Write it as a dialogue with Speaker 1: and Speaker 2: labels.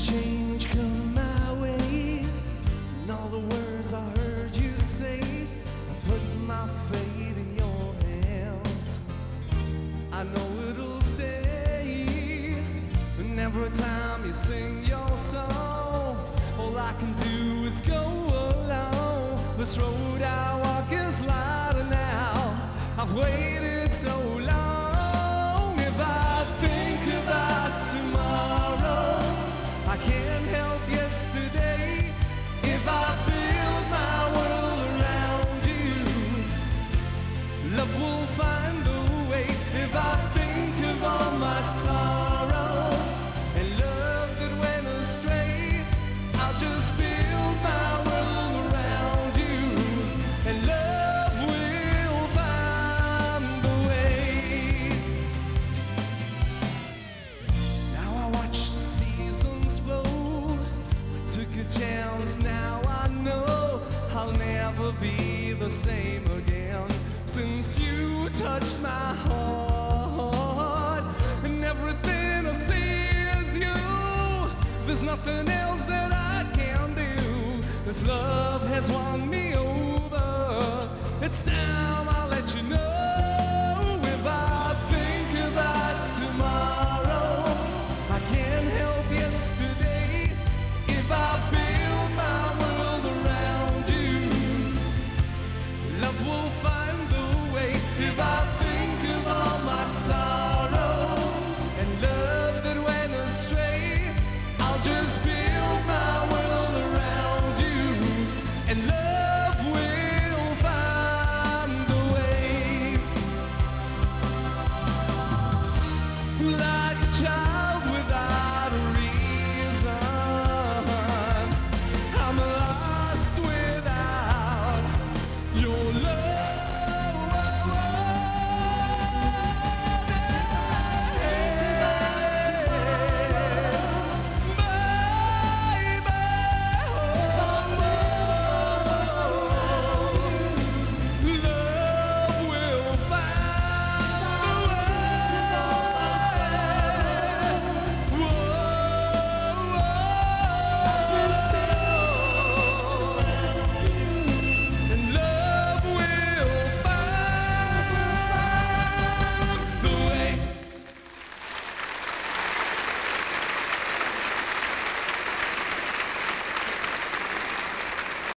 Speaker 1: change come my way, and all the words I heard you say, I put my faith in your hands. I know it'll stay, and every time you sing your song, all I can do is go along. This road I walk is lighter now. I've waited so long. Chance, now I know I'll never be the same again. Since you touched my heart, and everything I see is you. There's nothing else that I can do. This love has won me over. It's time I let you know.